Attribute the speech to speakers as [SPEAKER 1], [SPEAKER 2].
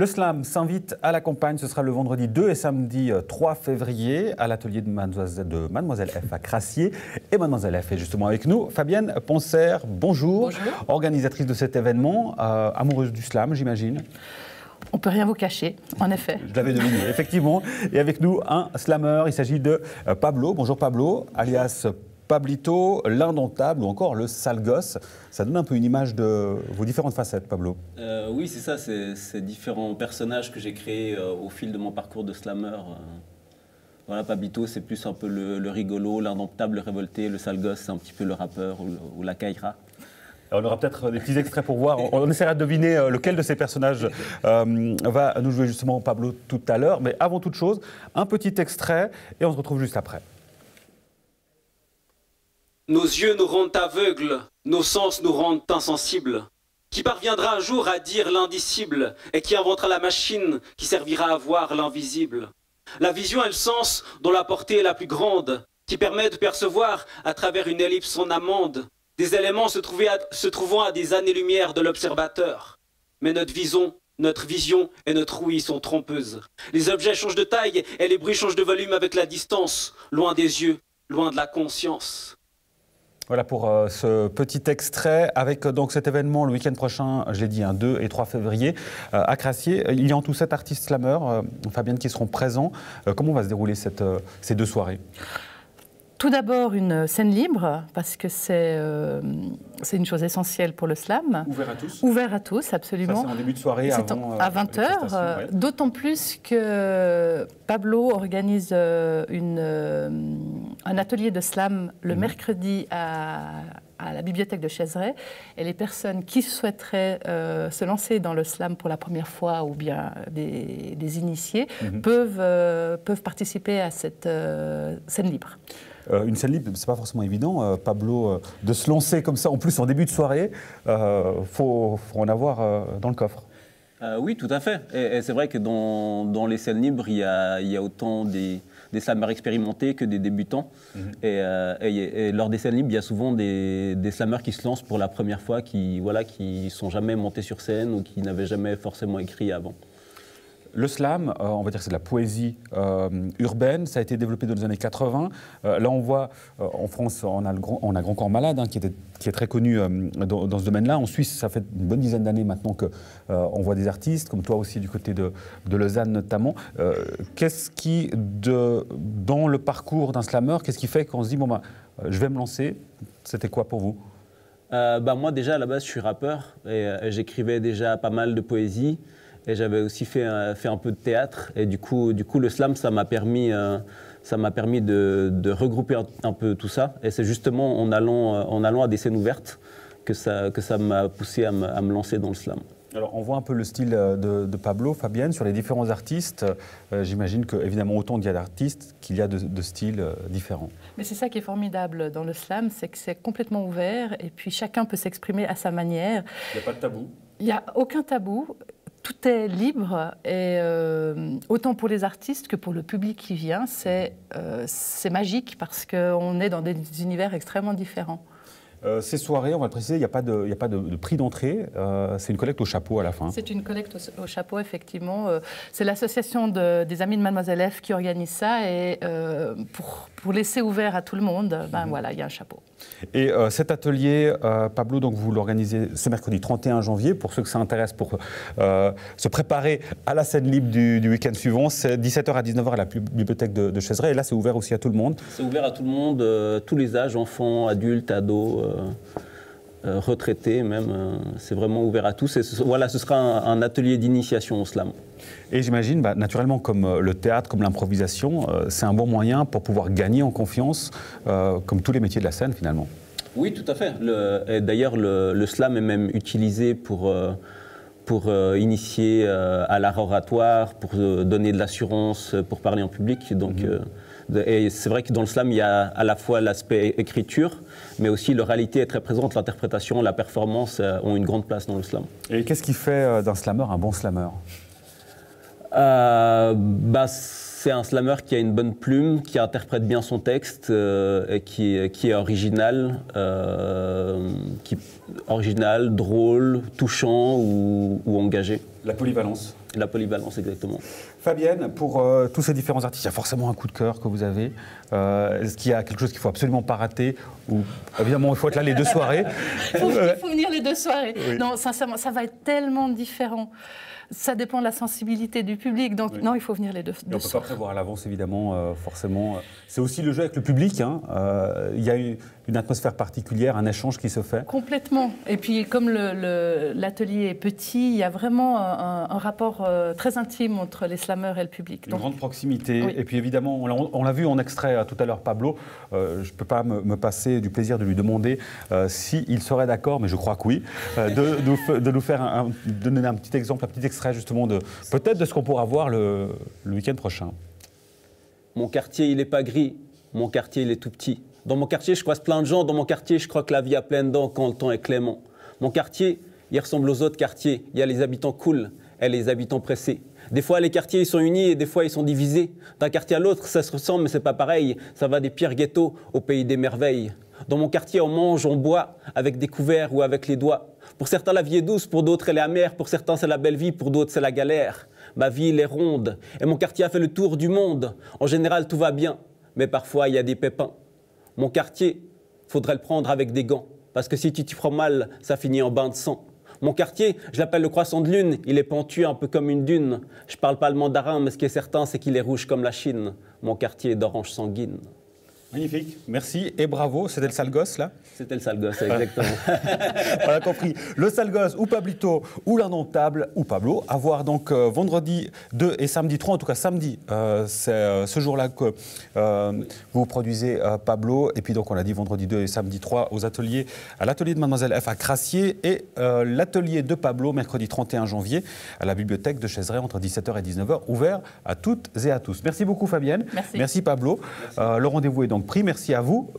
[SPEAKER 1] Le slam s'invite à la campagne. Ce sera le vendredi 2 et samedi 3 février à l'atelier de Mademoiselle, de Mademoiselle F à Crassier. Et Mademoiselle F est justement avec nous. Fabienne Poncer, bonjour. Organisatrice de cet événement, euh, amoureuse du slam, j'imagine.
[SPEAKER 2] On peut rien vous cacher, en effet.
[SPEAKER 1] Je l'avais deviné, effectivement. Et avec nous, un slammer. Il s'agit de euh, Pablo. Bonjour Pablo, alias Pablito, l'indomptable ou encore le sale gosse. Ça donne un peu une image de vos différentes facettes, Pablo.
[SPEAKER 3] Euh, oui, c'est ça, c'est ces différents personnages que j'ai créés euh, au fil de mon parcours de slammer. Euh. Voilà, Pablito, c'est plus un peu le, rigolo, l'indomptable, le révolté, le sale gosse, c'est un petit peu le rappeur ou, la caïra.
[SPEAKER 1] on aura peut-être des petits extraits pour voir. On, essaiera de deviner lequel de ces personnages va nous jouer justement Pablo tout à l'heure. Mais avant toute chose, un petit extrait et on se retrouve juste après.
[SPEAKER 4] Nos yeux nous rendent aveugles, nos sens nous rendent insensibles. Qui parviendra un jour à dire l'indicible et qui inventera la machine qui servira à voir l'invisible? La vision est le sens dont la portée est la plus grande, qui permet de percevoir à travers une ellipse son amende des éléments se, se trouvant à des années-lumière de l'observateur. Mais notre vision, notre vision et notre ouïe sont trompeuses. Les objets changent de taille et les bruits changent de volume avec la distance, loin des yeux, loin de la conscience.
[SPEAKER 1] Voilà pour euh, ce petit extrait avec euh, donc cet événement le week-end prochain, je l'ai dit, 2 hein, et 3 février euh, à Crassier. Il y a en tout sept artistes slameurs, Fabienne, qui seront présents. comment va se dérouler cette, ces deux soirées?
[SPEAKER 2] Tout d'abord, une scène libre, parce que c'est euh, une chose essentielle pour le slam.
[SPEAKER 1] Ouvert à tous
[SPEAKER 2] Ouvert à tous, absolument.
[SPEAKER 1] C'est en début de soirée, avant,
[SPEAKER 2] à 20h. Euh, d'autant plus que Pablo organise euh, une, un atelier de slam le mhm. mercredi à, à, la bibliothèque de Chaiseray. Et les personnes qui souhaiteraient se lancer dans le slam pour la première fois ou bien des, des initiés mhm. peuvent, peuvent participer à cette scène libre.
[SPEAKER 1] Euh, une scène libre, c'est pas forcément évident, euh, Pablo, euh, de se lancer comme ça, en plus en début de soirée, il faut, en avoir dans le coffre.
[SPEAKER 3] oui, tout à fait. Et, c'est vrai que dans, les scènes libres, il y a, autant des, des slammers expérimentés que des débutants. Mhm. et, lors des scènes libres, il y a souvent des, des slammers qui se lancent pour la première fois, qui voilà, qui sont jamais montés sur scène ou qui n'avaient jamais forcément écrit avant.
[SPEAKER 1] Le slam, euh, on va dire que c'est de la poésie euh, urbaine, ça a été développé dans les années 80. Euh, là, on voit, en France, on a, grand, on Corps Malade, hein, qui, est très connu dans, ce domaine-là. En Suisse, ça fait une bonne dizaine d'années maintenant qu'on voit des artistes, comme toi aussi du côté de, Lausanne notamment. qu'est-ce qui, dans le parcours d'un slammer, qu'est-ce qui fait qu'on se dit, bon, ben, je vais me lancer C'était quoi pour vous?
[SPEAKER 3] Bah, Moi, déjà, à la base, je suis rappeur et j'écrivais déjà pas mal de poésie. Et j'avais aussi fait un, fait un peu de théâtre. Et du coup, du coup le slam, ça m'a permis, euh, ça m'a permis de, de regrouper un, peu tout ça. Et c'est justement en allant, euh, en allant à des scènes ouvertes que ça, que ça m'a poussé à me, à me, lancer dans le slam.
[SPEAKER 1] Alors, on voit un peu le style euh, de, Pablo, Fabienne, sur les différents artistes. J'imagine qu'évidemment, autant il y a d'artistes qu'il y a de, de styles différents.
[SPEAKER 2] Mais c'est ça qui est formidable dans le slam, c'est que c'est complètement ouvert et puis chacun peut s'exprimer à sa manière.
[SPEAKER 1] Il n'y a pas de tabou?
[SPEAKER 2] Il n'y a aucun tabou tout est libre et euh, autant pour les artistes que pour le public qui vient, c'est euh, magique parce qu'on est dans des univers extrêmement différents.
[SPEAKER 1] Euh, ces soirées, on va le préciser, il n'y a pas de, a pas de, prix d'entrée. Euh, c'est une collecte au chapeau à la fin.
[SPEAKER 2] C'est une collecte au, chapeau, effectivement. Euh, c'est l'association des amis de Mademoiselle F qui organise ça. Et pour, pour, laisser ouvert à tout le monde, ben mhm. voilà, il y a un chapeau.
[SPEAKER 1] Et cet atelier, Pablo, donc vous l'organisez ce mercredi 31 janvier. Pour ceux que ça intéresse, pour se préparer à la scène libre du, week-end suivant, c'est 17h à 19h à la bibliothèque de, de Et là, c'est ouvert aussi à tout le monde.
[SPEAKER 3] C'est ouvert à tout le monde, tous les âges, enfants, adultes, ados. Euh, euh, retraités même. Euh, c'est vraiment ouvert à tous. Et ce, voilà, ce sera un, atelier d'initiation au slam.
[SPEAKER 1] Et j'imagine, bah, naturellement, comme le théâtre, comme l'improvisation, c'est un bon moyen pour pouvoir gagner en confiance, comme tous les métiers de la scène finalement.
[SPEAKER 3] Oui, tout à fait. D'ailleurs, le, slam est même utilisé pour, pour initier à l'art oratoire, pour donner de l'assurance, pour parler en public. Donc, mhm. Et c'est vrai que dans le slam, il y a à la fois l'aspect écriture, mais aussi l'oralité est très présente, l'interprétation, la performance euh, ont une grande place dans le slam.
[SPEAKER 1] Et qu'est-ce qui fait euh, d'un slammer un bon slammer?
[SPEAKER 3] Euh, bah, c'est un slammer qui a une bonne plume, qui interprète bien son texte, et qui, qui, est original, qui, original, drôle, touchant ou, ou engagé.
[SPEAKER 1] La polyvalence.
[SPEAKER 3] La polyvalence, exactement.
[SPEAKER 1] Fabienne, pour euh, tous ces différents artistes, il y a forcément un coup de cœur que vous avez. Euh, est-ce qu'il y a quelque chose qu'il ne faut absolument pas rater Ou évidemment, il faut être là les deux soirées.
[SPEAKER 2] il, faut, il faut venir les deux soirées. Non, sincèrement, ça va être tellement différent ça dépend de la sensibilité du public. Donc non, il faut venir les deux.
[SPEAKER 1] on ne peut pas prévoir à l'avance, évidemment, euh, forcément. C'est aussi le jeu avec le public. Hein. Euh, il y a une, atmosphère particulière, un échange qui se fait.
[SPEAKER 2] Complètement. Et puis comme l'atelier est petit, il y a vraiment un, rapport euh, très intime entre les slameurs et le public.
[SPEAKER 1] Une grande proximité. Et puis évidemment, on l'a vu en extrait tout à l'heure, Pablo. je ne peux pas me, passer du plaisir de lui demander s'il serait d'accord, mais je crois que oui, de, de, nous faire un, donner un petit exemple, un petit extrait justement de peut-être de ce qu'on pourra voir le, week-end prochain.
[SPEAKER 3] Mon quartier, il n'est pas gris. Mon quartier, il est tout petit. Dans mon quartier, je croise plein de gens. Dans mon quartier, je crois que la vie a plein dents quand le temps est clément. Mon quartier, il ressemble aux autres quartiers. Il y a les habitants cool et les habitants pressés. Des fois, les quartiers ils sont unis et des fois, ils sont divisés. D'un quartier à l'autre, ça se ressemble, mais c'est pas pareil. Ça va des pires ghettos au pays des merveilles. Dans mon quartier, on mange, on boit avec des couverts ou avec les doigts. Pour certains, la vie est douce, pour d'autres, elle est amère, pour certains, c'est la belle vie, pour d'autres, c'est la galère. Ma ville est ronde, et mon quartier a fait le tour du monde. En général, tout va bien, mais parfois, il y a des pépins. Mon quartier, faudrait le prendre avec des gants, parce que si tu t'y prends mal, ça finit en bain de sang. Mon quartier, je l'appelle le croissant de lune, il est pentu un peu comme une dune. Je parle pas le mandarin, mais ce qui est certain, c'est qu'il est rouge comme la Chine. Mon quartier est d'orange sanguine.
[SPEAKER 1] Magnifique, merci et bravo. C'était le sale gosse là
[SPEAKER 3] C'était le sale gosse, exactement.
[SPEAKER 1] On a compris. Le sale gosse ou Pablito ou l'indomptable ou Pablo. À voir donc euh, vendredi 2 et samedi 3, en tout cas samedi, euh, c'est euh, ce jour-là que vous produisez Pablo. Et puis donc on a dit vendredi 2 et samedi 3 aux ateliers, à l'atelier de Mademoiselle F à Crassier et l'atelier de Pablo mercredi 31 janvier à la bibliothèque de Chaiseray entre 17h et 19h, ouvert à toutes et à tous. Merci beaucoup Fabienne.
[SPEAKER 2] Merci.
[SPEAKER 1] Merci Pablo. le rendez-vous est donc Merci à vous.